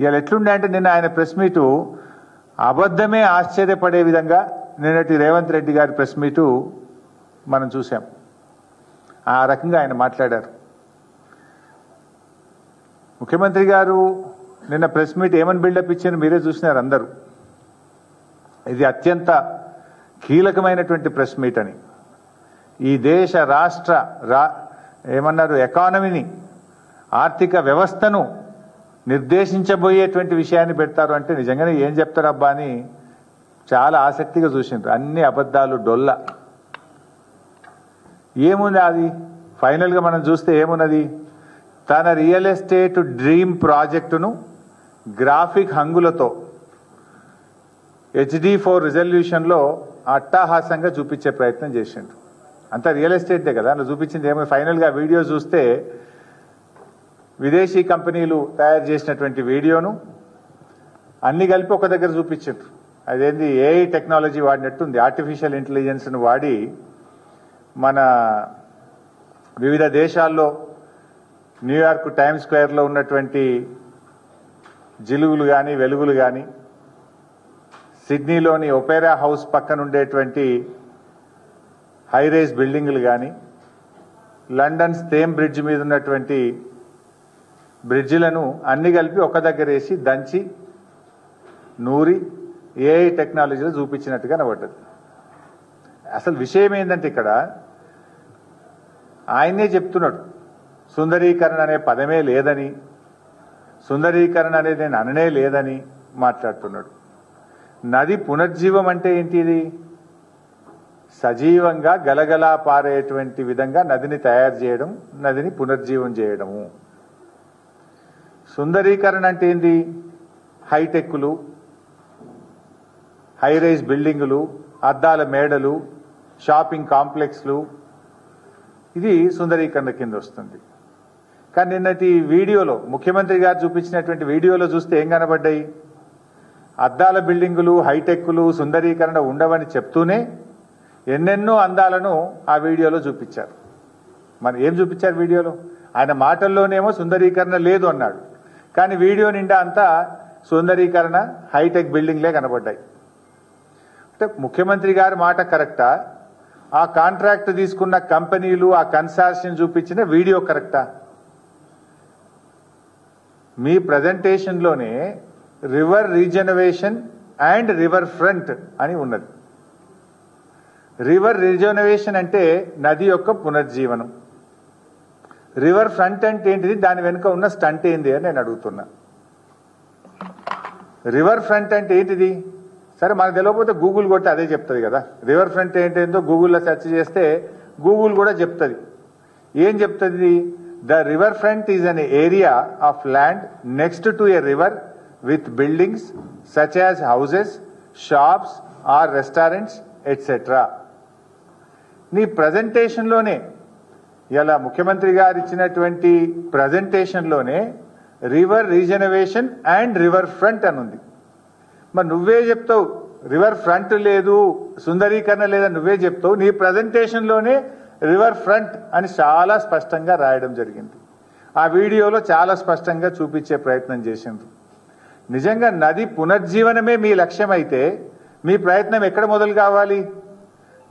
ఇవాళ ఎట్లుండే అంటే నిన్న ఆయన ప్రెస్ మీటు అబద్ధమే ఆశ్చర్యపడే విధంగా నిన్నటి రేవంత్ రెడ్డి గారి ప్రెస్ మీటు మనం చూసాం ఆ రకంగా ఆయన మాట్లాడారు. ముఖ్యమంత్రి గారు నిన్న ప్రెస్ మీట్ ఏమని బిల్డప్ ఇచ్చారు మీరే చూసినారు అందరూ. ఇది అత్యంత కీలకమైనటువంటి ప్రెస్ మీట్ అని. ఈ దేశ రాష్ట్ర రా ఏమన్నారు? ఎకానమీని ఆర్థిక వ్యవస్థను నిర్దేశించబోయేటువంటి విషయాన్ని పెడతారు అంటే నిజంగానే ఏం చెప్తారబ్బా అని చాలా ఆసక్తిగా చూసిండ్రు. అన్ని అబద్ధాలు డొల్ల. ఏముంది అది? ఫైనల్గా మనం చూస్తే ఏమున్నది? తన రియల్ ఎస్టేట్ డ్రీమ్ ప్రాజెక్టును గ్రాఫిక్ హంగులతో హెచ్డి ఫోర్ రిజల్యూషన్లో అట్టాహాసంగా చూపించే ప్రయత్నం చేసిండు అంతా రియల్ ఎస్టేట్దే కదా? అందులో చూపించింది ఏమో ఫైనల్గా వీడియో చూస్తే విదేశీ కంపెనీలు తయారు చేసినటువంటి వీడియోను అన్ని కలిపి ఒక దగ్గర చూపించారు. అదేంది ఏఐ టెక్నాలజీ వాడినట్టుంది. ఆర్టిఫిషియల్ ఇంటెలిజెన్స్ను వాడి మన వివిధ దేశాల్లో న్యూయార్క్ టైమ్ స్క్వేర్లో ఉన్నటువంటి జిలుగులు కానీ వెలుగులు కానీ సిడ్నీలోని ఒపేరా హౌస్ పక్కన ఉండేటువంటి హైరేజ్ బిల్డింగులు కానీ లండన్ స్థేమ్ బ్రిడ్జ్ మీద ఉన్నటువంటి బ్రిడ్జిలను అన్ని కలిపి ఒక దగ్గర వేసి దంచి నూరి ఏఐ టెక్నాలజీలో చూపించినట్టుగా కనబడ్డది. అసలు విషయం ఏంటంటే ఇక్కడ ఆయనే చెప్తున్నాడు. సుందరీకరణ అనే పదమే లేదని సుందరీకరణ అనేది నేను అననే లేదని మాట్లాడుతున్నాడు. నది పునర్జీవం అంటే ఏంటి ఇది సజీవంగా గలగలా పారేటువంటి విధంగా నదిని తయారు చేయడం నదిని పునర్జీవం చేయడము. సుందరీకరణ అంటే ఏంది? హైటెక్లు హైరైజ్ బిల్డింగులు అద్దాల మేడలు షాపింగ్ కాంప్లెక్స్లు. ఇది సుందరీకరణ కింద వస్తుంది. కానీ నిన్నటి వీడియోలో ముఖ్యమంత్రి గారు చూపించినటువంటి వీడియోలో చూస్తే ఏం కనబడ్డాయి? అద్దాల బిల్డింగులు హైటెక్లు సుందరీకరణ ఉండవని చెప్తూనే ఎన్నెన్నో అందాలను ఆ వీడియోలో చూపించారు. మరి ఏం చూపించారు వీడియోలో? ఆయన మాటల్లోనేమో సుందరీకరణ లేదు అన్నాడు. కానీ వీడియో నిండా అంతా సుందరీకరణ హైటెక్ బిల్డింగ్లే కనబడ్డాయి. అంటే ముఖ్యమంత్రి గారి మాట కరెక్టా? ఆ కాంట్రాక్ట్ తీసుకున్న కంపెనీలు ఆ కన్సార్షన్ చూపించిన వీడియో కరెక్టా? మీ ప్రజెంటేషన్లోనే river rejuvenation and river front అని ఉన్నది. రివర్ రిజనవేషన్ అంటే నది యొక్క పునర్జీవనం. రివర్ ఫ్రంట్ అంటే ఏంటిది? దాని వెనుక ఉన్న స్టంట్ ఏంది అని నేను అడుగుతున్నా. రివర్ ఫ్రంట్ అంటే ఏంటిది? సరే మనకు తెలియకపోతే గూగుల్ కొట్టి అదే చెప్తుంది కదా. రివర్ ఫ్రంట్ ఏంటేందో గూగుల్లో సెర్చ్ చేస్తే గూగుల్ కూడా చెప్తుంది. ఏం చెప్తుంది? The river front is an area of land next to a river with buildings such as houses shops or restaurants etcetera. నీ ప్రజెంటేషన్లోనే ఇలా ముఖ్యమంత్రి గారు ఇచ్చినటువంటి ప్రజెంటేషన్లోనే river rejuvenation and river front అని ఉంది. మరి నువ్వే చెప్తావు రివర్ ఫ్రంట్ లేదు సుందరీకరణ లేదా నువ్వే చెప్తావు నీ ప్రజెంటేషన్లోనే రివర్ ఫ్రంట్ అని చాలా స్పష్టంగా రాయడం జరిగింది. ఆ వీడియోలో చాలా స్పష్టంగా చూపించే ప్రయత్నం చేసిండ్రు. నిజంగా నది పునర్జీవనమే మీ లక్ష్యం అయితే మీ ప్రయత్నం ఎక్కడ మొదలు కావాలి?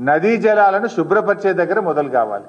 నదీ జలాలను శుభ్రపరిచే దగ్గర మొదలు కావాలి.